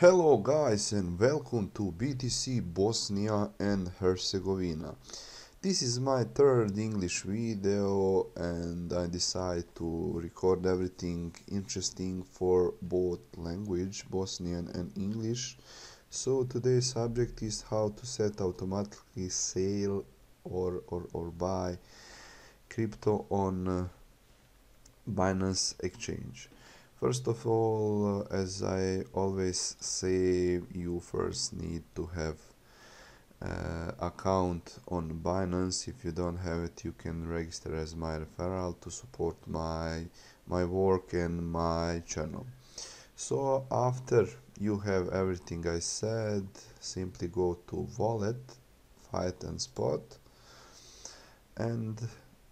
Hello guys and welcome to BTC Bosnia and Herzegovina. This is my third English video and I decided to record everything interesting for both language, Bosnian and English. So today's subject is how to set automatically sale or, or, or buy crypto on uh, Binance Exchange. First of all, as I always say, you first need to have uh, account on Binance. If you don't have it, you can register as my referral to support my my work and my channel. So after you have everything I said, simply go to wallet, Fiat and spot, and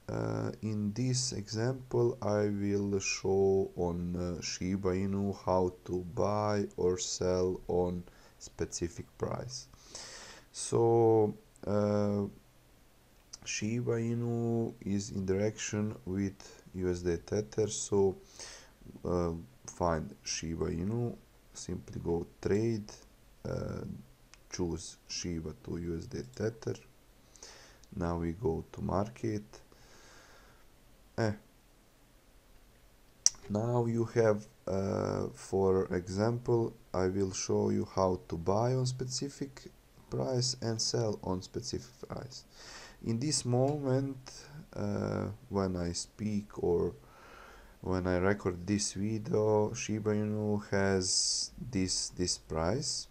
uh, in this example I will show on uh, Shiba Inu how to buy or sell on specific price. So uh, Shiba Inu is in direction with USD Tether so uh, find Shiba Inu simply go trade uh, choose Shiba to USD Tether now we go to market eh. now you have uh, for example I will show you how to buy on specific price and sell on specific price. In this moment uh, when I speak or when I record this video Shiba Inu has this this price.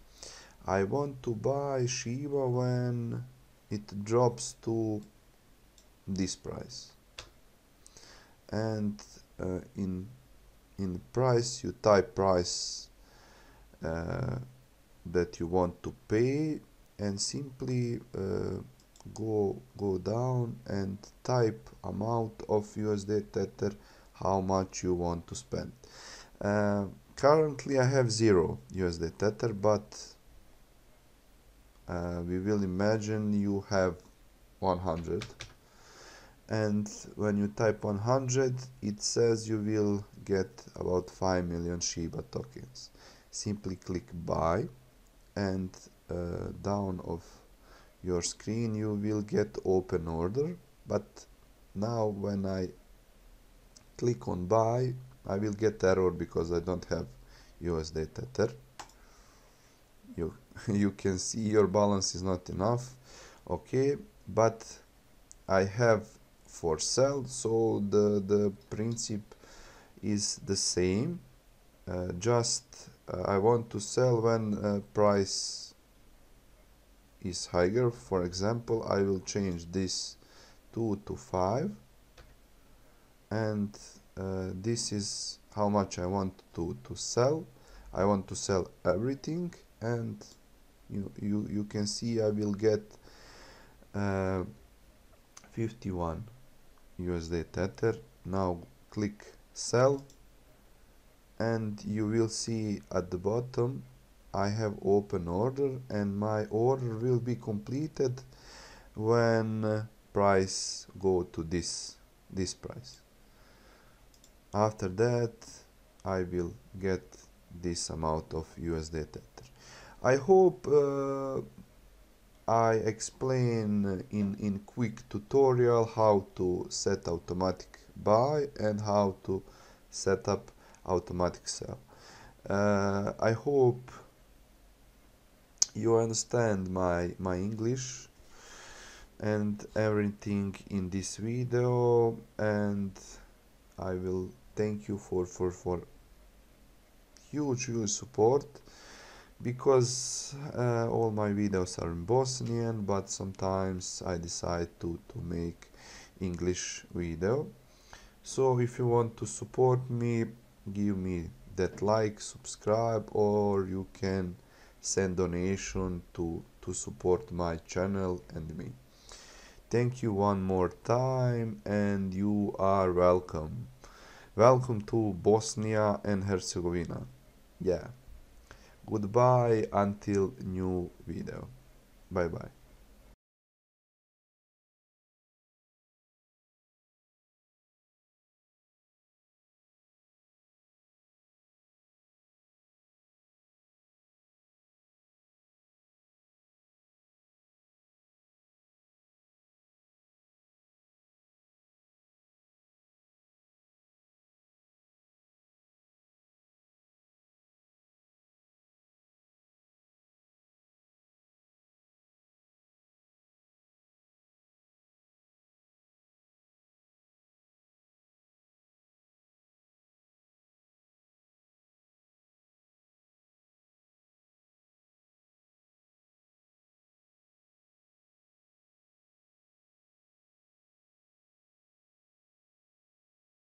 I want to buy Shiba when it drops to this price and uh, in in price you type price uh, that you want to pay and simply uh, go go down and type amount of USD Tether how much you want to spend. Uh, currently I have zero USD Tether but uh, we will imagine you have 100 and when you type 100 it says you will get about 5 million Shiba tokens. Simply click buy and uh, down of your screen you will get open order. But now when I click on buy I will get error because I don't have USD Tether you you can see your balance is not enough. Okay but I have for sell so the the principle is the same uh, just uh, I want to sell when uh, price is higher. For example I will change this 2 to 5 and uh, this is how much I want to, to sell. I want to sell everything and you you, you can see I will get uh, 51 USD Tether. Now click sell and you will see at the bottom I have open order and my order will be completed when price go to this this price. After that I will get this amount of USD Tether. I hope uh, I explain in, in quick tutorial how to set automatic buy and how to set up automatic sell. Uh, I hope you understand my, my English and everything in this video and I will thank you for, for, for huge, huge support because uh, all my videos are in Bosnian but sometimes I decide to, to make English video. So if you want to support me give me that like subscribe or you can send donation to to support my channel and me. Thank you one more time and you are welcome. Welcome to Bosnia and Herzegovina. Yeah Goodbye until new video. Bye bye.